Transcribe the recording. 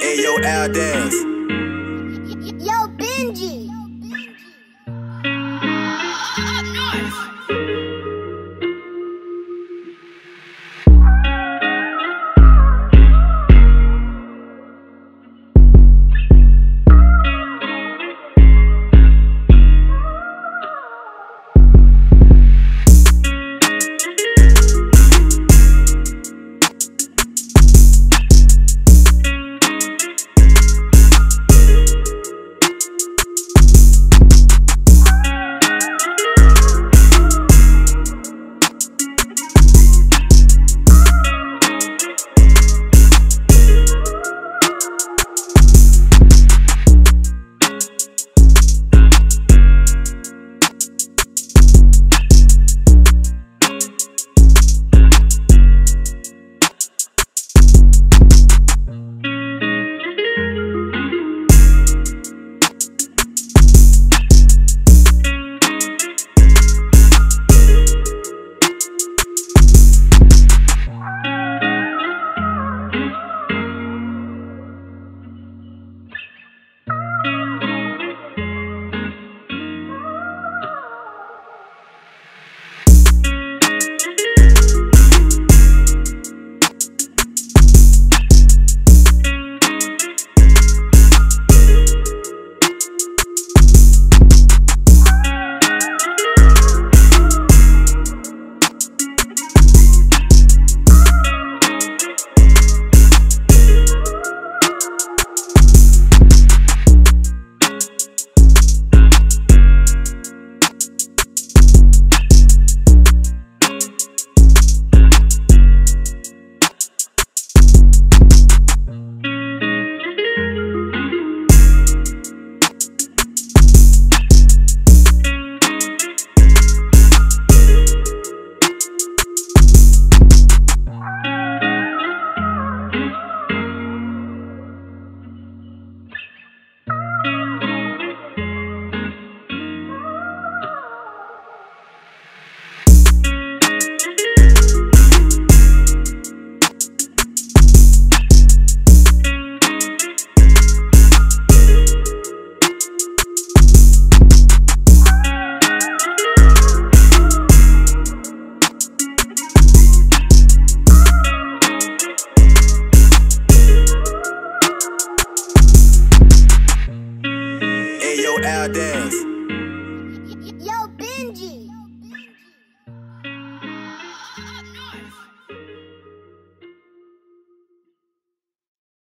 Hey yo, Al Dance. Al Dance.